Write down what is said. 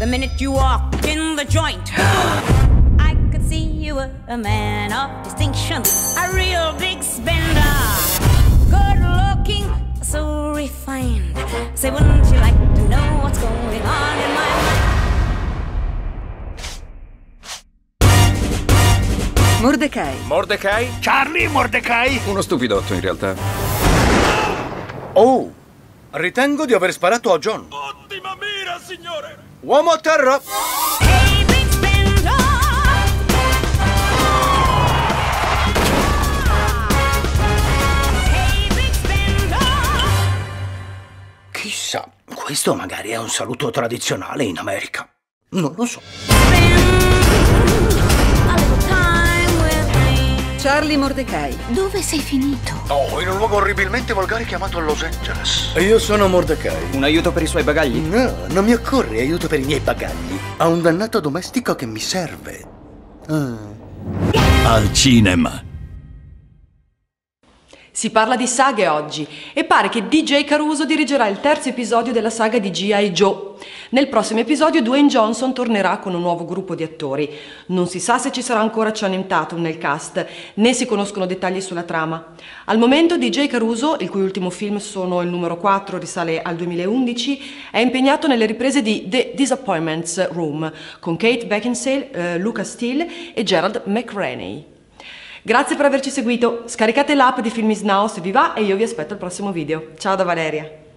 the minute you walked in the joint. I could see you were a man of distinction, a real big spender. Good looking, so refined. Say, wouldn't you like to know what's going on in my mind? Mordecai. Mordecai? Charlie Mordecai? Uno stupidotto in realtà. Oh, ritengo di aver sparato a John. Ottima mira, signore! Uomo a terra! Chissà, questo magari è un saluto tradizionale in America. Non lo so. Charlie Mordecai. Dove sei finito? Oh, in un luogo orribilmente volgare chiamato Los Angeles. Io sono Mordecai. Un aiuto per i suoi bagagli? No, non mi occorre aiuto per i miei bagagli. Ho un dannato domestico che mi serve. Ah. Al cinema. Si parla di saghe oggi e pare che DJ Caruso dirigerà il terzo episodio della saga di G.I. Joe. Nel prossimo episodio Dwayne Johnson tornerà con un nuovo gruppo di attori. Non si sa se ci sarà ancora Channing Tatum nel cast, né si conoscono dettagli sulla trama. Al momento DJ Caruso, il cui ultimo film sono il numero 4, risale al 2011, è impegnato nelle riprese di The Disappointments Room con Kate Beckinsale, eh, Luca Steele e Gerald McRaney. Grazie per averci seguito, scaricate l'app di Film is Now se vi va e io vi aspetto al prossimo video. Ciao da Valeria!